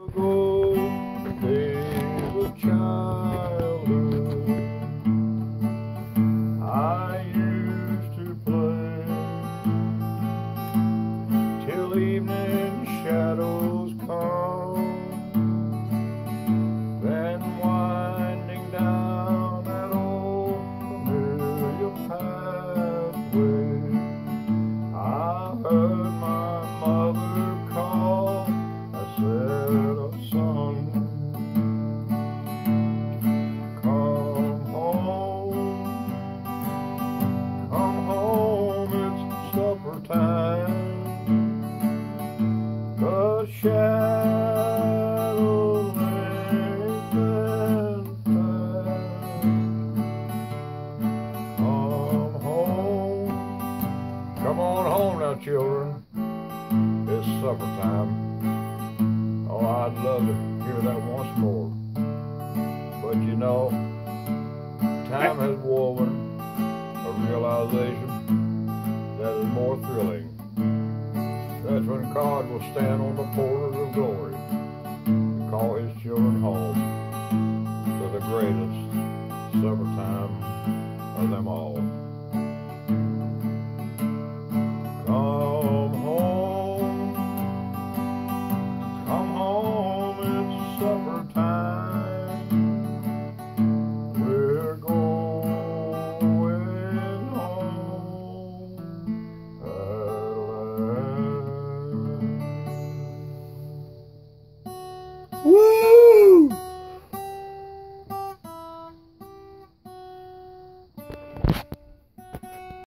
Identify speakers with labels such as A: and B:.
A: Ago, days of children. It's supper time. Oh, I'd love to hear that once more. But you know, time has woven a realization that is more thrilling. That's when God will stand on the portals of glory and call his children home to the greatest summertime of them all. Woo!